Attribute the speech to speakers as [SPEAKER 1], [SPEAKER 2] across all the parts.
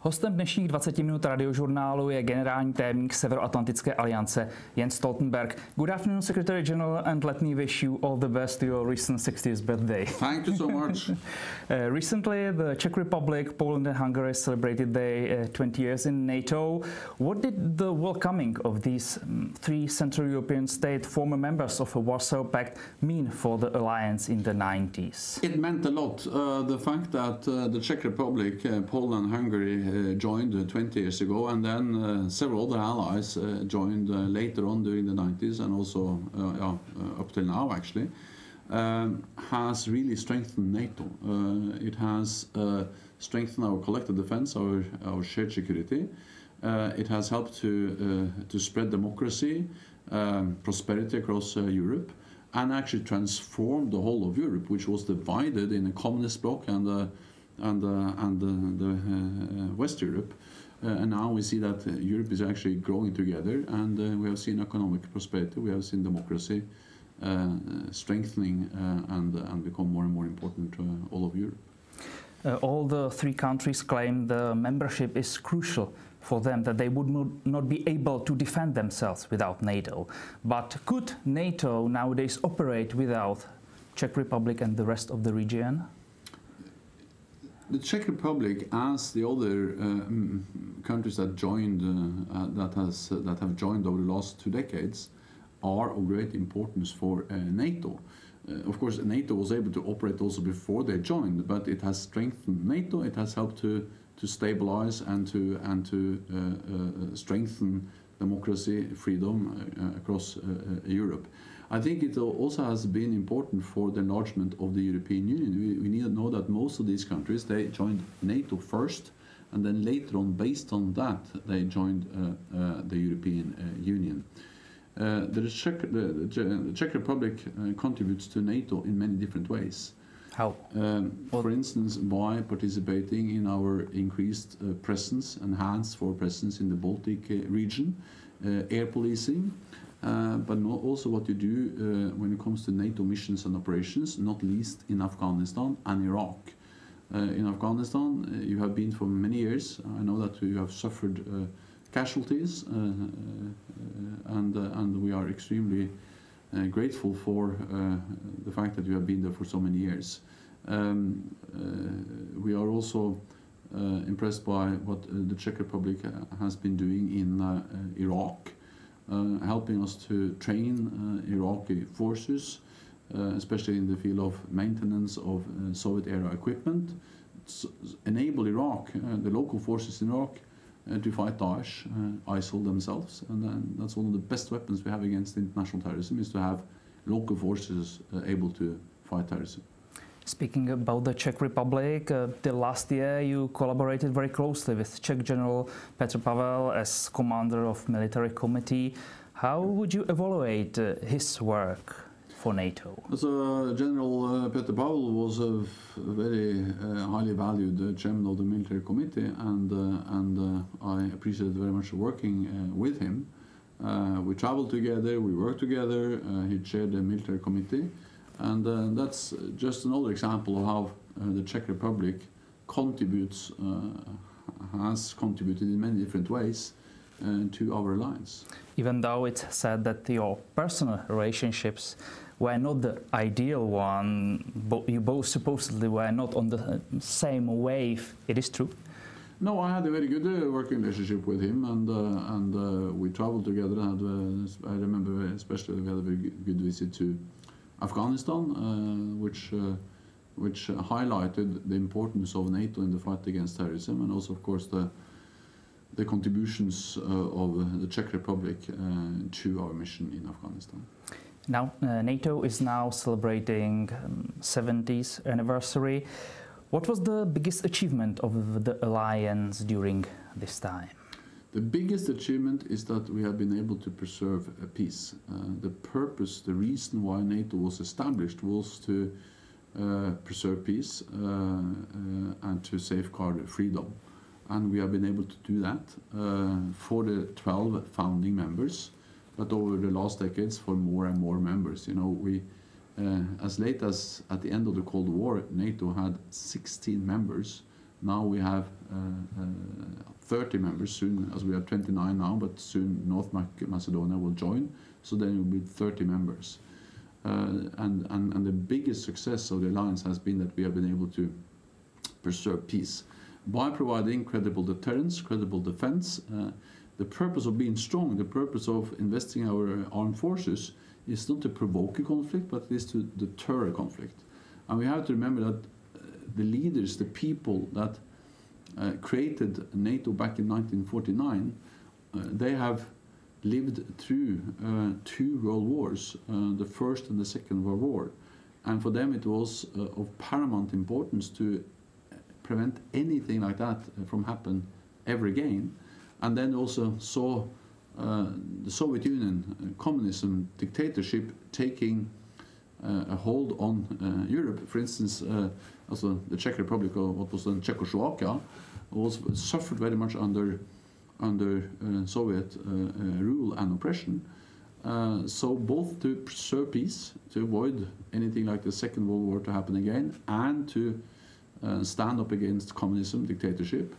[SPEAKER 1] Hostem dnešních 20 minut radiožurnálu je generální témník Severoatlantické aliance Jens Stoltenberg. Good afternoon, Secretary General, and let me wish you all the best to your recent 60th birthday.
[SPEAKER 2] Thank you so much.
[SPEAKER 1] uh, recently, the Czech Republic, Poland, and Hungary celebrated their uh, 20 years in NATO. What did the welcoming of these um, three Central European states, former members of the Warsaw Pact, mean for the alliance in the 90s?
[SPEAKER 2] It meant a lot. Uh, the fact that uh, the Czech Republic, uh, Poland, Hungary Uh, joined uh, 20 years ago, and then uh, several other allies uh, joined uh, later on during the 90s and also yeah, up till now actually, um, has really strengthened NATO. it has strengthened our collective defense, our, our shared security. it has helped to, to spread democracy, um, prosperity across Europe and actually transform the whole of Europe, which was divided in a communist bloc and a and, uh, and the, the uh, West Europe. Uh, and now we see that Europe is actually growing together, and we have seen economic prosperity, we have seen democracy strengthening and, and become more and more important to all of Europe.
[SPEAKER 1] Uh, all the three countries claim the membership is crucial for them, that they would not be able to defend themselves without NATO. But could NATO nowadays operate without Czech Republic and the rest of the region?
[SPEAKER 2] The Czech Republic, as the other uh, countries that joined, uh, uh, that has uh, that have joined over the last two decades, are of great importance for NATO. Of course, NATO was able to operate also before they joined, but it has strengthened NATO. It has helped to to stabilize and to and to strengthen democracy, freedom across Europe. I think it also has been important for the enlargement of the European Union. We, we need to know that most of these countries they joined NATO first, and then later on, based on that, they joined uh, uh, the European uh, Union. Uh, the, Czech, the, Czech, Republic uh, contributes to NATO in many different ways.
[SPEAKER 1] How?
[SPEAKER 2] Um, for instance, by participating in our increased uh, presence, enhanced forward presence in the Baltic region, air policing, but also what you do uh, when it comes to NATO missions and operations, not least in Afghanistan and Iraq. Uh, in Afghanistan, you have been for many years. I know that you have suffered casualties, and, and we are extremely grateful for the fact that you have been there for so many years. Um, we are also uh, impressed by what uh, the Czech Republic has been doing in uh, Iraq uh, Uh, helping us to train uh, Iraqi forces, uh, especially in the field of maintenance of uh, Soviet-era equipment, enable Iraq, uh, the local forces in Iraq, to fight Daesh, ISIL themselves, and then that's one of the best weapons we have against international terrorism is to have local forces able to fight terrorism.
[SPEAKER 1] Speaking about the Czech Republic, uh, the last year you collaborated very closely with Czech General Petr Pavel as commander of military committee. How would you evaluate uh, his work for NATO?
[SPEAKER 2] So General uh, Petr Pavel was a very uh, highly valued uh, chairman of the military committee, and uh, and I appreciated very much working with him. we traveled together, we worked together. he chaired the military committee. And uh, that's just another example of how uh, the Czech Republic contributes, uh, has contributed in many different ways to our alliance.
[SPEAKER 1] Even though it's said that your personal relationships were not the ideal one, but you both supposedly were not on the same wave, it is true?
[SPEAKER 2] No, I had a very good uh, working relationship with him, and uh, and uh, we traveled together. And I remember especially we had a very good visit to Afghanistan, uh, which uh, which highlighted the importance of NATO in the fight against terrorism, and also, of course, the the contributions uh, of the Czech Republic to our mission in Afghanistan.
[SPEAKER 1] Now, NATO is now celebrating um, 70th anniversary. What was the biggest achievement of the alliance during this time?
[SPEAKER 2] The biggest achievement is that we have been able to preserve peace. Uh, the purpose, the reason why NATO was established was to uh, preserve peace uh, uh and to safeguard freedom. And we have been able to do that uh, for the 12 founding members, but over the last decades for more and more members. You know, we, uh, as late as at the end of the Cold War, NATO had 16 members. Now we have 30 members soon, as we are 29 now, but soon North Macedonia will join. So then it will be 30 members. Uh, and, and, and the biggest success of the alliance has been that we have been able to preserve peace by providing credible deterrence, credible defense. Uh, the purpose of being strong, the purpose of investing our armed forces is not to provoke a conflict, but it is to deter a conflict. And we have to remember that uh, the leaders, the people that uh, created NATO back in 1949, uh, they have lived through uh, two world wars, uh, the First and the Second World War. And for them, it was uh, of paramount importance to prevent anything like that from happen ever again. And then also saw the Soviet Union, communism, dictatorship taking uh, a hold on uh, Europe. For instance, uh, also the Czech Republic, or what was then Czechoslovakia, was suffered very much under under eh, Soviet eh, eh, rule and oppression. so both to preserve peace, to avoid anything like the Second World War to happen again, and to stand up against communism, dictatorship,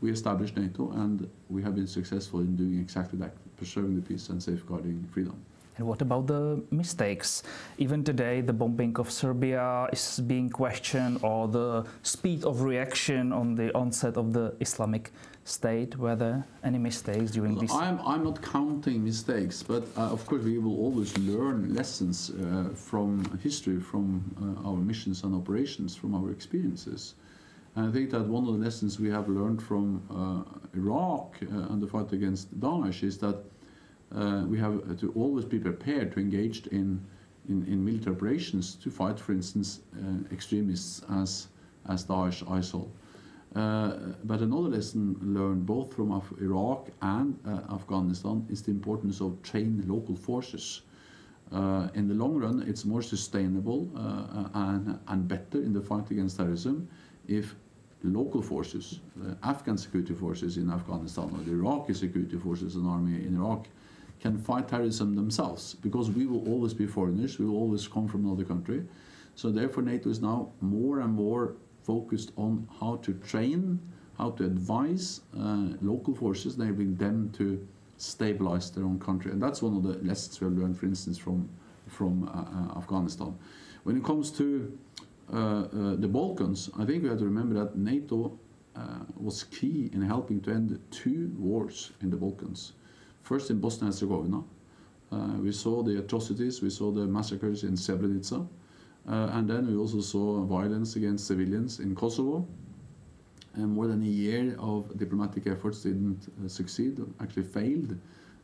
[SPEAKER 2] we established NATO, and we have been successful in doing exactly that, preserving the peace and safeguarding freedom.
[SPEAKER 1] And what about the mistakes? Even today, the bombing of Serbia is being questioned, or the speed of reaction on the onset of the Islamic State. Whether any mistakes during
[SPEAKER 2] well,
[SPEAKER 1] this?
[SPEAKER 2] I'm, I'm not counting mistakes, but uh, of course, we will always learn lessons uh, from history, from uh, our missions and operations, from our experiences. And I think that one of the lessons we have learned from uh, Iraq uh, and the fight against Daesh is that uh, we have to always be prepared to engage in, in, in military operations to fight, for instance, uh, extremists as, as Daesh, ISIL. Uh, but another lesson learned both from Af Iraq and uh, Afghanistan is the importance of trained local forces. Uh, in the long run, it's more sustainable uh, and, and better in the fight against terrorism if local forces, the Afghan security forces in Afghanistan or the Iraqi security forces and army in Iraq, can fight terrorism themselves because we will always be foreigners, we will always come from another country. So therefore NATO is now more and more focused on how to train, how to advise uh, local forces, enabling them to stabilize their own country. And that's one of the lessons we have learned, for instance, from, from uh, uh Afghanistan. When it comes to uh, uh, the Balkans, I think we have to remember that NATO uh, was key in helping to end two wars in the Balkans. First in Bosnia and Herzegovina, uh, we saw the atrocities, we saw the massacres in Srebrenica, uh, and then we also saw violence against civilians in Kosovo. And more than a year of diplomatic efforts didn't uh, succeed, actually failed.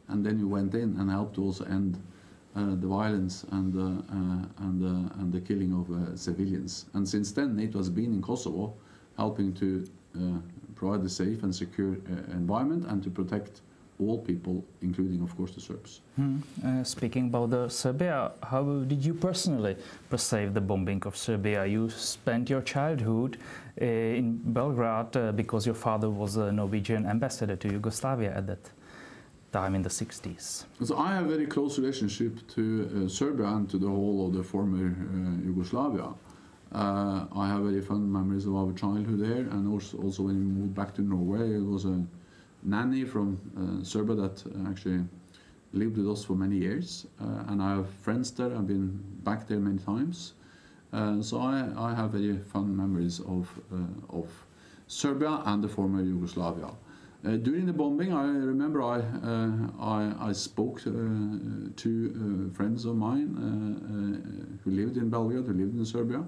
[SPEAKER 2] And then we went in and helped to also end uh, the violence and, uh, and, uh, and the killing of civilians. And since then, NATO has been in Kosovo helping to provide a safe and secure environment and to protect all people, including, of course, the Serbs.
[SPEAKER 1] Hmm. Uh, speaking about the Serbia, how did you personally perceive the bombing of Serbia? You spent your childhood uh, in Belgrade uh, because your father was a Norwegian ambassador to Yugoslavia at that time in the 60s.
[SPEAKER 2] So I have a very close relationship to uh, Serbia and to the whole of the former uh, Yugoslavia. Uh, I have very fond memories of our childhood there, and also, also when we moved back to Norway, it was a nanny from uh, Serbia that uh, actually lived with us for many years, uh, and I have friends there. I've been back there many times, so I, I have very fond memories of of Serbia and the former Yugoslavia. Uh, during the bombing, I remember I uh, I, I, spoke uh, to friends of mine who lived in Belgrade, who lived in Serbia.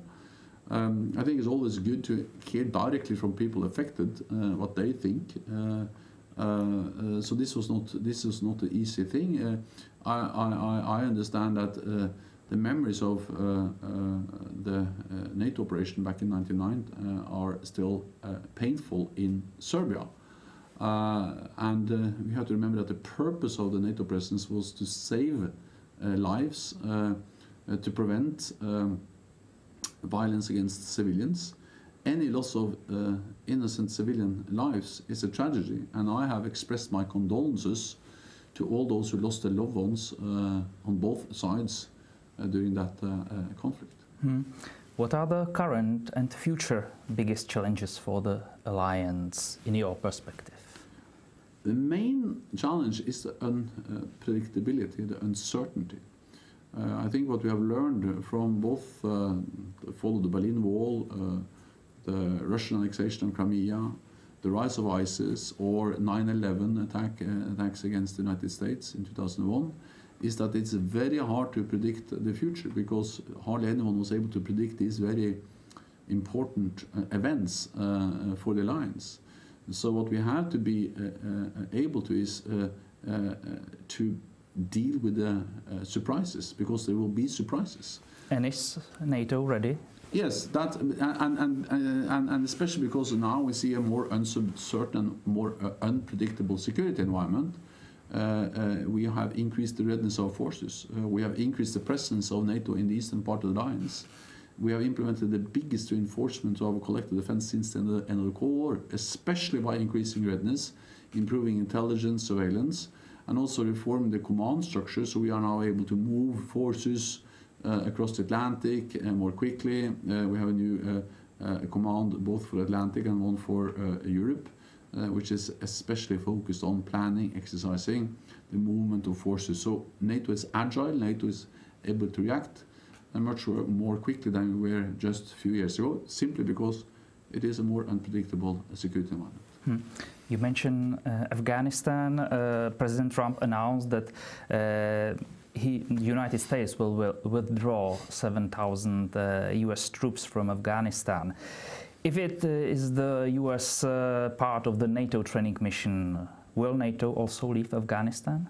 [SPEAKER 2] Um, I think it's always good to hear directly from people affected what they think. Uh, uh, so this was not this was not an easy thing. Uh, I, I, I understand that uh, the memories of uh, uh, the NATO operation back in '99 are still painful in Serbia. And we have to remember that the purpose of the NATO presence was to save lives, to prevent um, violence against civilians, any loss of uh, innocent civilian lives is a tragedy, and I have expressed my condolences to all those who lost their loved ones uh, on both sides uh, during that uh, uh, conflict.
[SPEAKER 1] Hmm. What are the current and future biggest challenges for the alliance in your perspective?
[SPEAKER 2] The main challenge is the unpredictability, the uncertainty. Uh, I think what we have learned from both uh, follow the Berlin Wall, uh, the Russian annexation of Crimea, the rise of ISIS, or 9/11 attack uh, attacks against the United States in 2001, is that it's very hard to predict the future because hardly anyone was able to predict these very important uh, events uh, for the alliance. So what we have to be able to is to deal with the uh, surprises because there will be surprises.
[SPEAKER 1] And is NATO ready?
[SPEAKER 2] Yes, that and and, and, and especially because now we see a more uncertain, more uh, unpredictable security environment. Uh, uh, we have increased the readiness of forces. Uh, we have increased the presence of NATO in the eastern part of the alliance. We have implemented the biggest reinforcement of our collective defense since the end of the Cold War, especially by increasing readiness, improving intelligence, surveillance, and also reforming the command structure so we are now able to move forces across the Atlantic uh, more quickly. Uh, we have a new command both for Atlantic and one for Europe, which is especially focused on planning, exercising the movement of forces. So NATO is agile, NATO is able to react and much more quickly than we were just a few years ago, simply because it is a more unpredictable security environment. Hmm.
[SPEAKER 1] You mentioned uh, Afghanistan. Uh, President Trump announced that uh, he, the United States will, will withdraw 7,000 U.S. Uh, troops from Afghanistan. If it uh, is the U.S. Uh, part of the NATO training mission, will NATO also leave Afghanistan?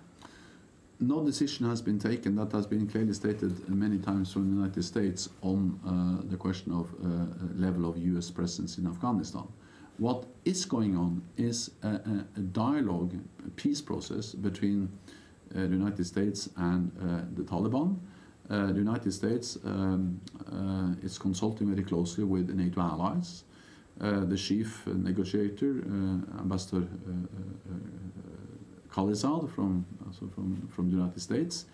[SPEAKER 2] no decision has been taken that has been clearly stated many times from the United States on uh, the question of uh, level of U.S. presence in Afghanistan. What is going on is a, a, dialogue, a peace process between the United States and uh, the Taliban. Uh, the United States um, uh, is consulting very closely with NATO allies. the chief negotiator, Ambassador Khalilzad from, also from, from the United States,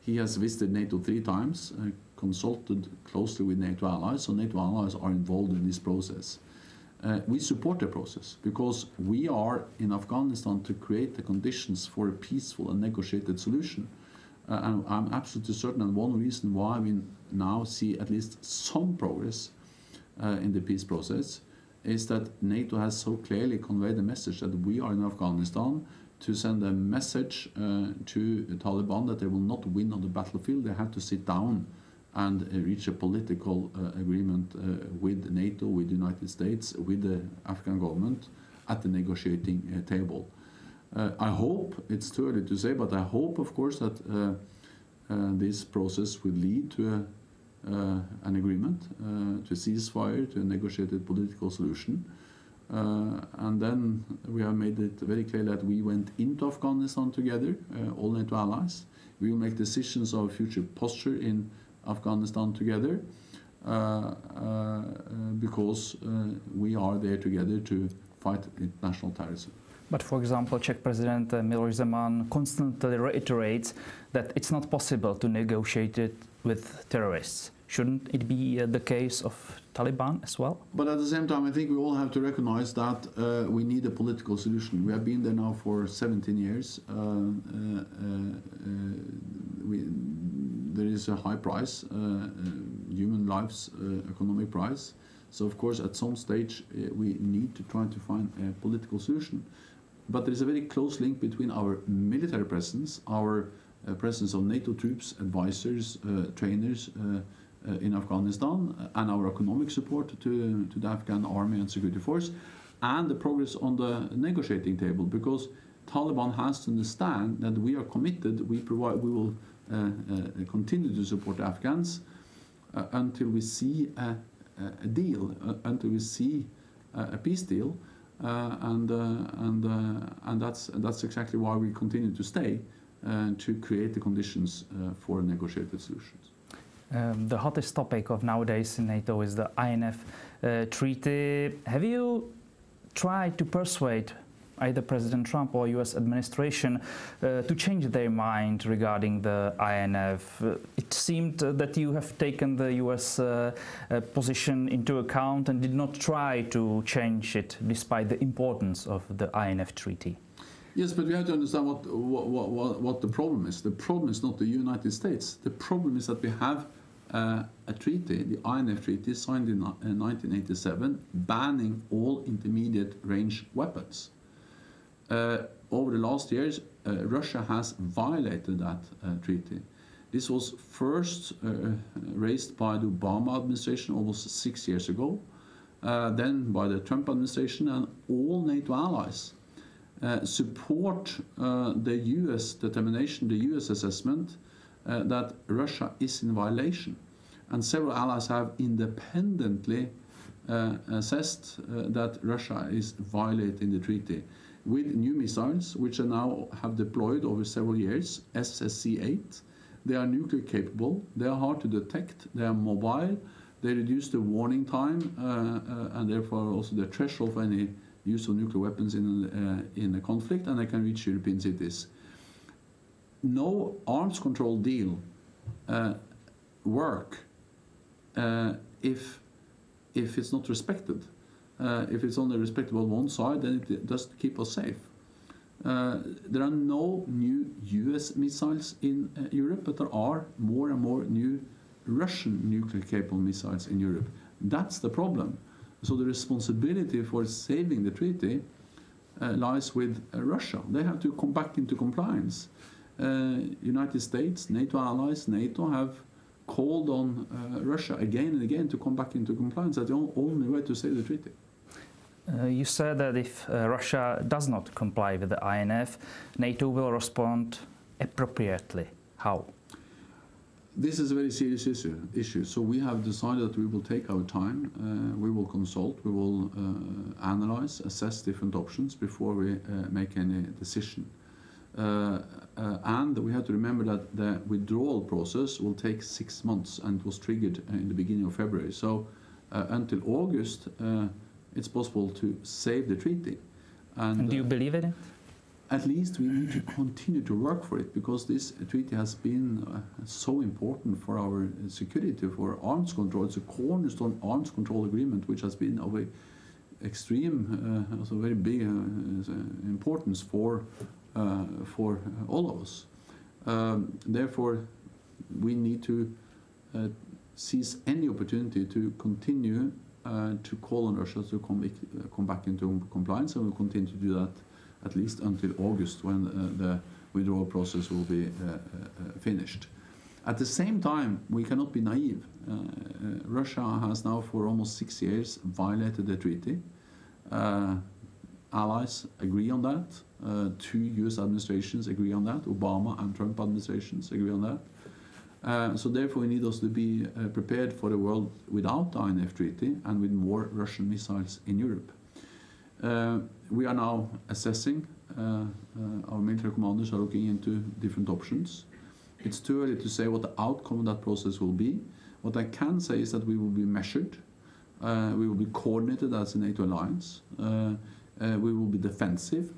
[SPEAKER 2] he has visited NATO three times, uh, consulted closely with NATO allies, so NATO allies are involved in this process. Uh, we support the process because we are in Afghanistan to create the conditions for a peaceful and negotiated solution. Uh, and I'm absolutely certain that one reason why we now see at least some progress uh, in the peace process is that NATO has so clearly conveyed the message that we are in Afghanistan to send a message uh, to the Taliban that they will not win on the battlefield. They have to sit down and uh, reach a political uh, agreement uh, with NATO, with the United States, with the Afghan government at the negotiating table. I hope, it's too early to say, but I hope, of course, that this process will lead to a, an agreement, to a ceasefire, to a negotiated political solution. Uh, and then we have made it very clear that we went into Afghanistan together, uh, all NATO allies. We will make decisions of future posture in Afghanistan together uh, uh, uh, because we are there together to fight international terrorism.
[SPEAKER 1] But for example, Czech President uh, Miloš Zeman constantly reiterates that it's not possible to negotiate it with terrorists. Shouldn't it be uh, the case of Taliban as well?
[SPEAKER 2] But at the same time, I think we all have to recognize that uh, we need a political solution. We have been there now for 17 years. we, there is a high price, uh, uh, human lives, uh, economic price. So of course, at some stage, we need to try to find a political solution. But there is a very close link between our military presence, our presence of NATO troops, advisors, trainers in Afghanistan, and our economic support to, to the Afghan army and security force, and the progress on the negotiating table. Because Taliban has to understand that we are committed. We provide. We will Uh, uh, continue to support Afghans uh, until we see a, a deal, uh, until we see a peace deal, and and and that's that's exactly why we continue to stay to create the conditions for negotiated solutions.
[SPEAKER 1] Um, the hottest topic of nowadays in NATO is the INF uh, treaty. Have you tried to persuade either President Trump or U.S. administration uh, to change their mind regarding the INF. Uh, it seemed uh, that you have taken the U.S. Uh, position into account and did not try to change it despite the importance of the INF treaty.
[SPEAKER 2] Yes, but we have to understand what, what, what, what the problem is. The problem is not the United States. The problem is that we have uh, a treaty, the INF Treaty, signed in uh, 1987, banning all intermediate range weapons. Uh, over the last years, uh, Russia has violated that uh, treaty. This was first uh, raised by the Obama administration almost six years ago, then by the Trump administration, and all NATO allies support the US determination, the US assessment uh, that Russia is in violation. And several allies have independently uh, assessed uh, that Russia is violating the treaty with new missiles, which are now have deployed over several years, SSC-8. They are nuclear capable, they are hard to detect, they are mobile, they reduce the warning time uh, uh, and therefore also the threshold for any use of nuclear weapons in, uh, in a conflict, and they can reach European cities no arms control deal uh, work uh, if if it's not respected. Uh, if it's only respectable on one side, then it doesn't keep us safe. Uh, there are no new US missiles in uh, Europe, but there are more and more new Russian nuclear capable missiles in Europe. That's the problem. So the responsibility for saving the treaty uh, lies with Russia. They have to come back into compliance. Uh, United States, NATO allies, NATO have called on uh, Russia again and again to come back into compliance. That's the only way to save the treaty.
[SPEAKER 1] Uh, you said that if uh, Russia does not comply with the INF, NATO will respond appropriately. How?
[SPEAKER 2] This is a very serious issue. issue. So we have decided that we will take our time, uh, we will consult, we will uh, analyze, assess different options before we make any decision. Uh, uh, and we have to remember that the withdrawal process will take six months and was triggered uh, in the beginning of February. So until August, it's possible to save the treaty.
[SPEAKER 1] And, and do you believe in it?
[SPEAKER 2] At least we need to continue to work for it because this treaty has been uh, so important for our security, for arms control. It's a cornerstone arms control agreement which has been of a extreme, uh, also very big uh, importance for uh, for all of us. Um, therefore, we need to uh, seize any opportunity to continue uh, Eh, to call on Russia to come, eh, come back into compliance, and we'll continue to do that at least until August when eh, the withdrawal process will be finished. At the same time, we cannot be naive. Russia has now, for almost six years, violated the treaty. Allies agree on that. Two US administrations agree on that. Obama and Trump administrations agree on that. Uh, so therefore, we need also to be uh, prepared for a world without the INF Treaty and with more Russian missiles in Europe. Uh, we are now assessing. Uh, uh, our military commanders are looking into different options. It's too early to say what the outcome of that process will be. What I can say is that we will be measured. we will be coordinated as a NATO alliance. we will be defensive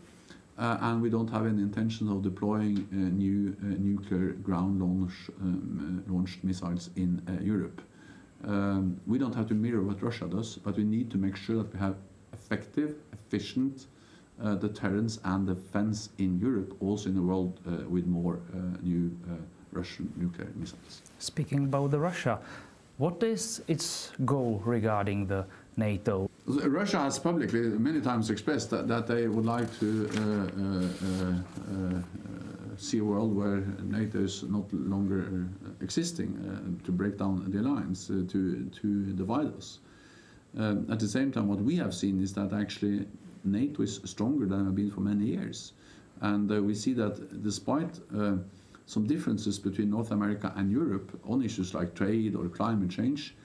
[SPEAKER 2] and we don't have any intention of deploying uh, new uh, nuclear ground launch, um, launched missiles in Europe. Um, we don't have to mirror what Russia does, but we need to make sure that we have effective, efficient uh, deterrence and defense in Europe, also in the world uh, with more uh, new Russian nuclear missiles.
[SPEAKER 1] Speaking about the Russia, what is its goal regarding the NATO.
[SPEAKER 2] Russia has publicly many times expressed that, that they would like to uh, uh, uh, see a world where NATO is not longer existing, to break down the alliance, to, to divide us. Um, at the same time, what we have seen is that actually NATO is stronger than it's been for many years. And uh, we see that despite uh, some differences between North America and Europe on issues like trade or climate change,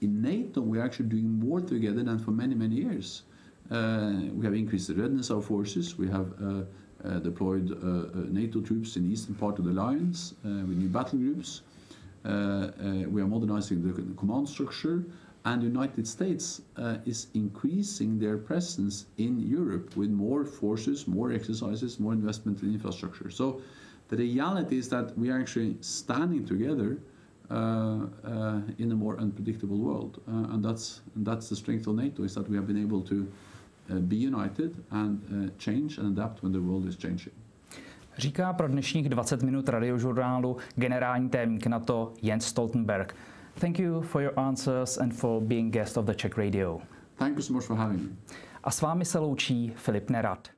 [SPEAKER 2] in NATO, we're actually doing more together than for many, many years. Uh, we have increased the readiness of our forces. We have uh, uh, deployed uh, uh, NATO troops in the eastern part of the alliance uh, with new battle groups. we are modernizing the command structure. And the United States is increasing their presence in Europe with more forces, more exercises, more investment in infrastructure. So the reality is that we are actually standing together in a more unpredictable world. Uh, and that's, and that's the strength of NATO, is that we have been able to be united and change and adapt when the world is changing.
[SPEAKER 1] Říká pro dnešních 20 minut radiožurnálu generální témník NATO Jens Stoltenberg. Thank you for your answers and for being guest of the Czech Radio.
[SPEAKER 2] Thank you so much for having me.
[SPEAKER 1] A s vámi se loučí Filip Nerad.